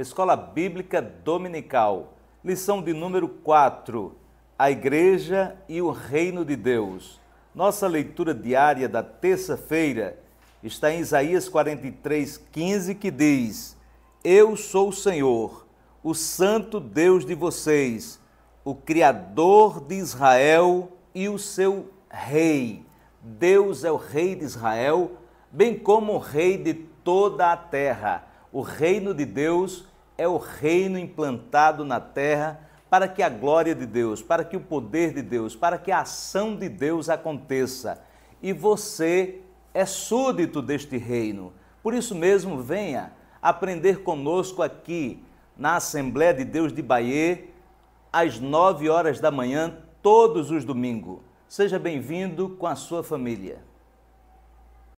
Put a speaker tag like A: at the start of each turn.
A: Escola Bíblica Dominical, lição de número 4, a Igreja e o Reino de Deus. Nossa leitura diária da terça-feira está em Isaías 43, 15, que diz: Eu sou o Senhor, o Santo Deus de vocês, o Criador de Israel e o seu Rei. Deus é o Rei de Israel, bem como o Rei de toda a terra. O reino de Deus é o reino implantado na terra para que a glória de Deus, para que o poder de Deus, para que a ação de Deus aconteça. E você é súdito deste reino. Por isso mesmo, venha aprender conosco aqui na Assembleia de Deus de Bahia, às nove horas da manhã, todos os domingos. Seja bem-vindo com a sua família.